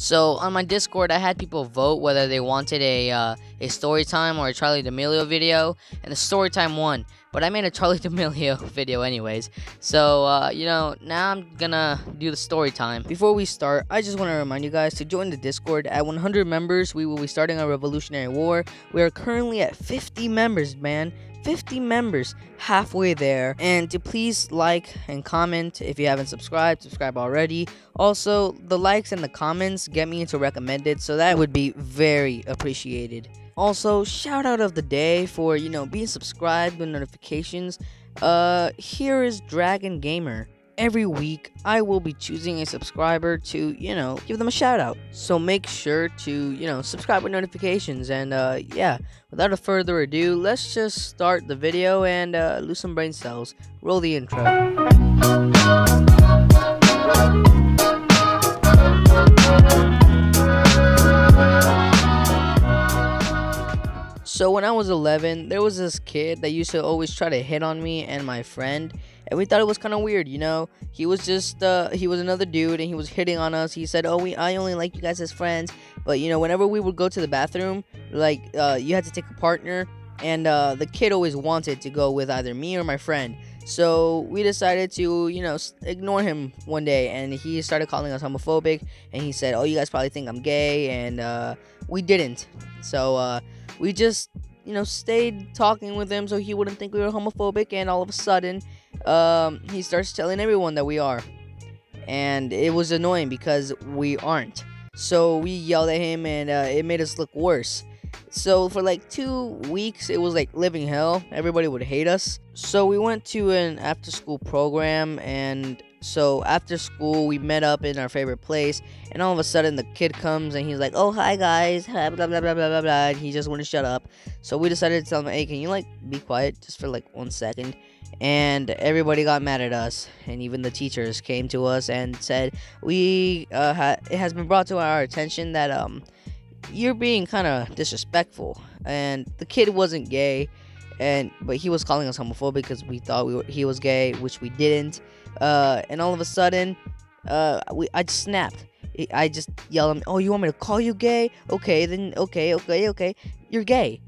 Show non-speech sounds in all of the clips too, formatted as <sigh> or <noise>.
So on my Discord, I had people vote whether they wanted a uh, a story time or a Charli D'Amelio video, and the story time won. But I made a <laughs> Charli D'Amelio video anyways. So uh, you know, now I'm gonna do the story time. Before we start, I just want to remind you guys to join the Discord. At 100 members, we will be starting a Revolutionary War. We are currently at 50 members, man. 50 members halfway there. And to please like and comment if you haven't subscribed subscribe already. Also the likes and the comments get me into recommended so that would be very appreciated. Also shout out of the day for you know being subscribed with notifications. Uh here is dragon gamer every week I will be choosing a subscriber to, you know, give them a shout out. So make sure to, you know, subscribe with notifications. And uh, yeah, without a further ado, let's just start the video and uh, lose some brain cells. Roll the intro. So when I was 11, there was this kid that used to always try to hit on me and my friend, and we thought it was kind of weird, you know. He was just uh, he was another dude, and he was hitting on us. He said, "Oh, we I only like you guys as friends," but you know, whenever we would go to the bathroom, like uh, you had to take a partner, and uh, the kid always wanted to go with either me or my friend. So we decided to, you know, ignore him one day, and he started calling us homophobic, and he said, "Oh, you guys probably think I'm gay," and uh, we didn't. So uh, we just, you know, stayed talking with him so he wouldn't think we were homophobic, and all of a sudden, um, he starts telling everyone that we are, and it was annoying because we aren't. So we yelled at him, and uh, it made us look worse. So for like two weeks, it was like living hell. Everybody would hate us. So we went to an after school program, and so after school, we met up in our favorite place, and all of a sudden, the kid comes and he's like, "Oh, hi guys," <laughs> blah blah blah blah blah blah. And he just wouldn't shut up. So we decided to tell him, "Hey, can you like be quiet just for like one second? And everybody got mad at us, and even the teachers came to us and said, "We uh, ha- it has been brought to our attention that um." You're being kind of disrespectful. And the kid wasn't gay, and but he was calling us homophobic because we thought we were, he was gay, which we didn't. Uh, and all of a sudden, uh, we I just snapped. I just yelled him, "Oh, you want me to call you gay? Okay, then okay, okay, okay, you're gay."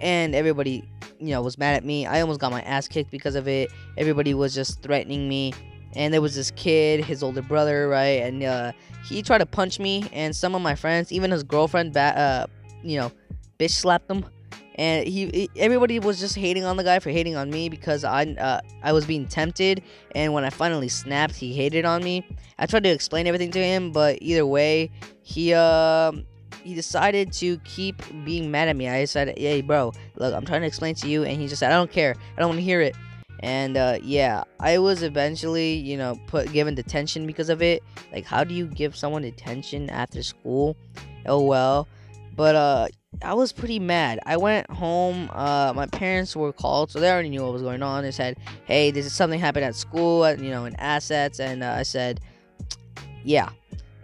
And everybody, you know, was mad at me. I almost got my ass kicked because of it. Everybody was just threatening me and there was this kid, his older brother, right, and uh, he tried to punch me, and some of my friends, even his girlfriend, ba- uh, you know, bitch slapped him, and he, everybody was just hating on the guy for hating on me because I, uh, I was being tempted, and when I finally snapped, he hated on me. I tried to explain everything to him, but either way, he, uh, he decided to keep being mad at me. I said, "Hey, bro, look, I'm trying to explain to you," and he just said, "I don't care. I don't want to hear it." And uh, yeah i was eventually you know put given detention because of it. Like how do you give someone detention after school? Oh well. But uh i was pretty mad. I went home uh my parents were called so they already knew what was going on. They said hey this is something happened at school you know in assets. And uh, i said yeah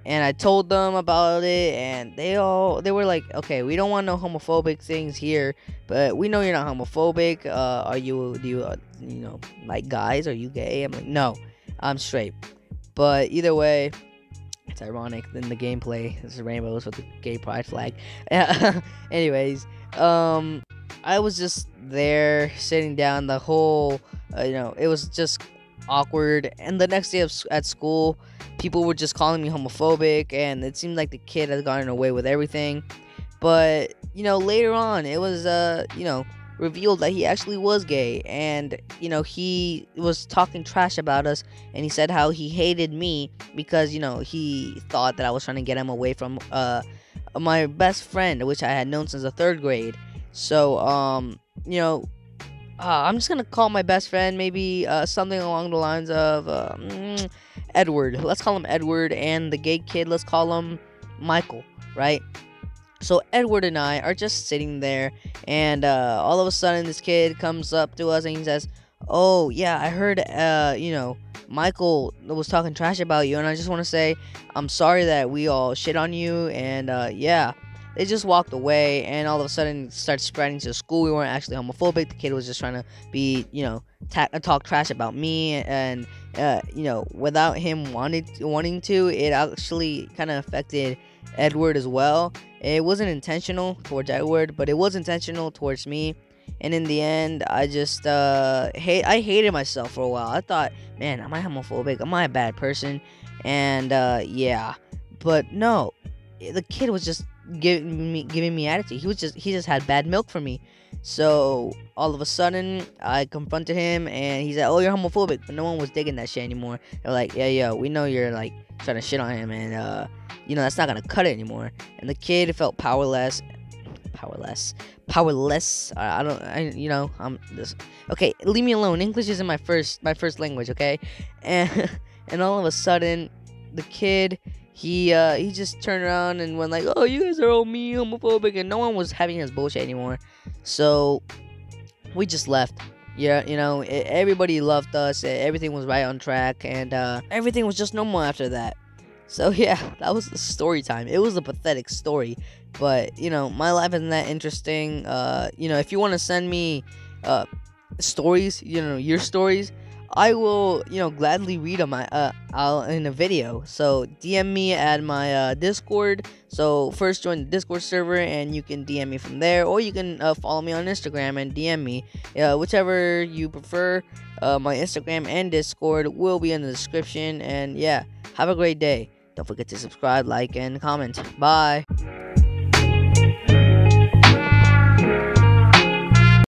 and I told them about it, and they all they were like, "Okay, we don't want no homophobic things here, but we know you're not homophobic. Uh, are you? Do you, uh, you know, like guys? Are you gay?" I'm like, "No, I'm straight." But either way, it's ironic in the gameplay. This is rainbows with the gay pride flag. <laughs> Anyways, um, I was just there sitting down the whole, uh, you know, it was just awkward. And the next day at school, people were just calling me homophobic, and it seemed like the kid had gotten away with everything. But you know, later on, it was uh, you know, revealed that he actually was gay, and you know, he was talking trash about us, and he said how he hated me because you know he thought that I was trying to get him away from uh my best friend, which I had known since the third grade. So um, you know, uh, I'm just gonna call my best friend maybe uh, something along the lines of uh, mm, Edward. Let's call him Edward, and the gay kid, let's call him Michael, right? So Edward and I are just sitting there, and uh, all of a sudden, this kid comes up to us and he says, "Oh yeah, I heard, uh, you know, Michael was talking trash about you, and I just want to say I'm sorry that we all shit on you, and uh, yeah." They just walked away and all of a sudden started spreading to school we weren't actually homophobic the kid was just trying to be you know ta- talk trash about me and uh, you know without him wanting wanting to it actually kind of affected Edward as well. It wasn't intentional towards Edward, but it was intentional towards me. And in the end, I just uh, hate. I hated myself for a while. I thought, man, am I homophobic? Am I a bad person? And uh, yeah, but no, the kid was just giving me giving me attitude. He was just he just had bad milk for me. So all of a sudden, I confronted him, and he said, "Oh, you're homophobic," but no one was digging that shit anymore. They're like, "Yeah, yeah, we know you're like trying to shit on him, and uh, you know that's not gonna cut it anymore." And the kid felt powerless, powerless, powerless. I, I don't, I, you know, I'm this. Okay, leave me alone. English isn't my first my first language, okay? And <laughs> and all of a sudden, the kid he uh he just turned around and went like, "Oh, you guys are all me homophobic," and no one was having his bullshit anymore. So we just left. Yeah, you know, everybody loved us. Everything was right on track, and uh, everything was just normal after that. So <laughs> yeah, that was the story time. It was a pathetic story, but you know, my life isn't that interesting. Uh, you know, if you want to send me uh, stories, you know, your stories, I will, you know, gladly read them uh, I'll, in a video. So DM me at my uh, Discord. So first join the Discord server, and you can DM me from there, or you can uh, follow me on Instagram and DM me, whichever you prefer. Uh, my Instagram and Discord will be in the description. And yeah, have a great day. Don't forget to subscribe, like, and comment. Bye.